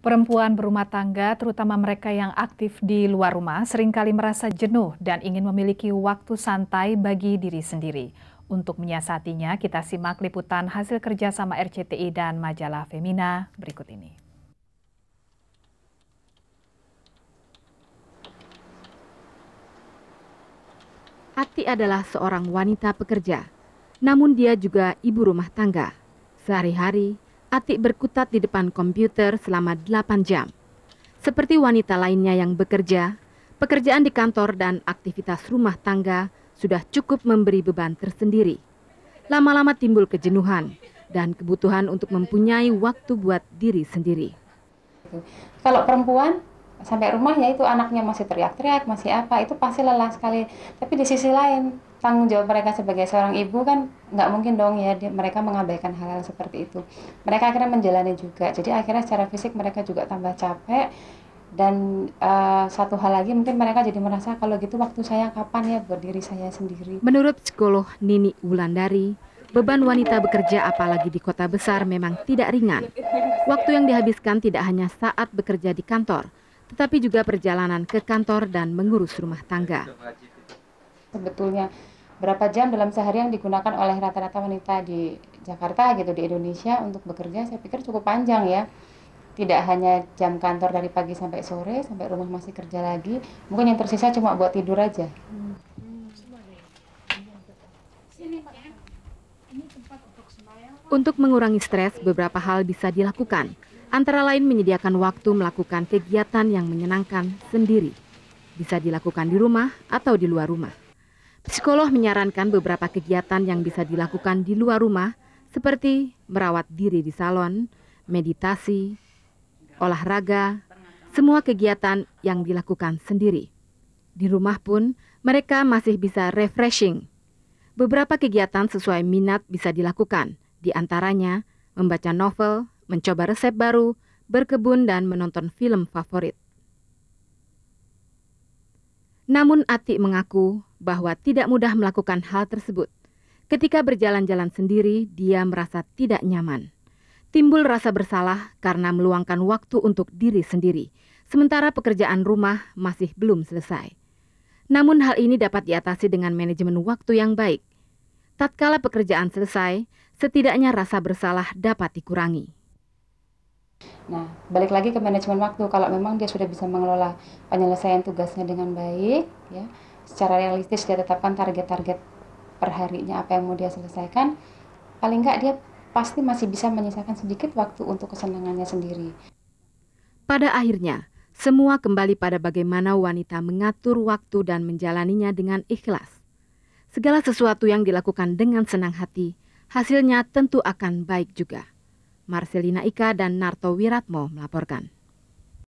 Perempuan berumah tangga, terutama mereka yang aktif di luar rumah, sering kali merasa jenuh dan ingin memiliki waktu santai bagi diri sendiri. Untuk menyiasatinya, kita simak liputan hasil kerjasama RCTI dan majalah Femina berikut ini. Ati adalah seorang wanita pekerja, namun dia juga ibu rumah tangga. Sehari-hari, Atik berkutat di depan komputer selama 8 jam. Seperti wanita lainnya yang bekerja, pekerjaan di kantor dan aktivitas rumah tangga sudah cukup memberi beban tersendiri. Lama-lama timbul kejenuhan dan kebutuhan untuk mempunyai waktu buat diri sendiri. Kalau perempuan sampai rumah ya itu anaknya masih teriak-teriak, masih apa, itu pasti lelah sekali. Tapi di sisi lain, tanggung jawab mereka sebagai seorang ibu kan nggak mungkin dong ya dia, mereka mengabaikan hal-hal seperti itu. Mereka akhirnya menjalani juga. Jadi akhirnya secara fisik mereka juga tambah capek dan uh, satu hal lagi mungkin mereka jadi merasa kalau gitu waktu saya kapan ya buat diri saya sendiri. Menurut psikolog Nini Wulandari, beban wanita bekerja apalagi di kota besar memang tidak ringan. Waktu yang dihabiskan tidak hanya saat bekerja di kantor, tetapi juga perjalanan ke kantor dan mengurus rumah tangga. Sebetulnya berapa jam dalam sehari yang digunakan oleh rata-rata wanita di Jakarta gitu di Indonesia untuk bekerja saya pikir cukup panjang ya. Tidak hanya jam kantor dari pagi sampai sore sampai rumah masih kerja lagi, mungkin yang tersisa cuma buat tidur aja. Untuk mengurangi stres, beberapa hal bisa dilakukan antara lain menyediakan waktu melakukan kegiatan yang menyenangkan sendiri. Bisa dilakukan di rumah atau di luar rumah. Psikolog menyarankan beberapa kegiatan yang bisa dilakukan di luar rumah seperti merawat diri di salon, meditasi, olahraga, semua kegiatan yang dilakukan sendiri. Di rumah pun mereka masih bisa refreshing. Beberapa kegiatan sesuai minat bisa dilakukan, di antaranya membaca novel, mencoba resep baru, berkebun, dan menonton film favorit. Namun Ati mengaku bahwa tidak mudah melakukan hal tersebut. Ketika berjalan-jalan sendiri, dia merasa tidak nyaman. Timbul rasa bersalah karena meluangkan waktu untuk diri sendiri, sementara pekerjaan rumah masih belum selesai. Namun hal ini dapat diatasi dengan manajemen waktu yang baik. Tatkala pekerjaan selesai, setidaknya rasa bersalah dapat dikurangi. Nah, balik lagi ke manajemen waktu. Kalau memang dia sudah bisa mengelola penyelesaian tugasnya dengan baik, ya, secara realistis dia tetapkan target-target perharinya apa yang mau dia selesaikan, paling nggak dia pasti masih bisa menyisakan sedikit waktu untuk kesenangannya sendiri. Pada akhirnya, semua kembali pada bagaimana wanita mengatur waktu dan menjalaninya dengan ikhlas. Segala sesuatu yang dilakukan dengan senang hati, hasilnya tentu akan baik juga. Marcelina Ika dan Narto Wiratmo melaporkan.